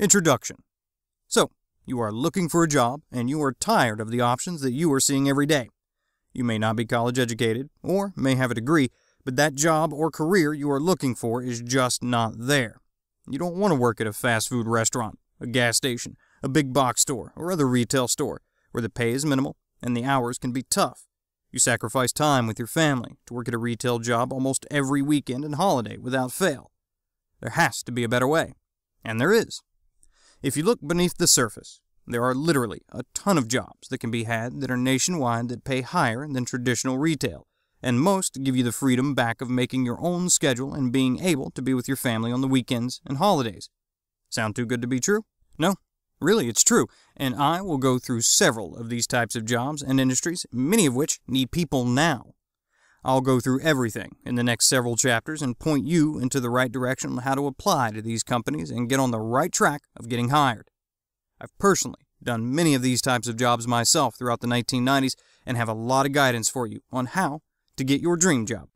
Introduction. So, you are looking for a job and you are tired of the options that you are seeing every day. You may not be college educated or may have a degree, but that job or career you are looking for is just not there. You don't want to work at a fast food restaurant, a gas station, a big box store, or other retail store where the pay is minimal and the hours can be tough. You sacrifice time with your family to work at a retail job almost every weekend and holiday without fail. There has to be a better way. And there is. If you look beneath the surface, there are literally a ton of jobs that can be had that are nationwide that pay higher than traditional retail, and most give you the freedom back of making your own schedule and being able to be with your family on the weekends and holidays. Sound too good to be true? No? Really, it's true, and I will go through several of these types of jobs and industries, many of which need people now. I'll go through everything in the next several chapters and point you into the right direction on how to apply to these companies and get on the right track of getting hired. I've personally done many of these types of jobs myself throughout the 1990s and have a lot of guidance for you on how to get your dream job.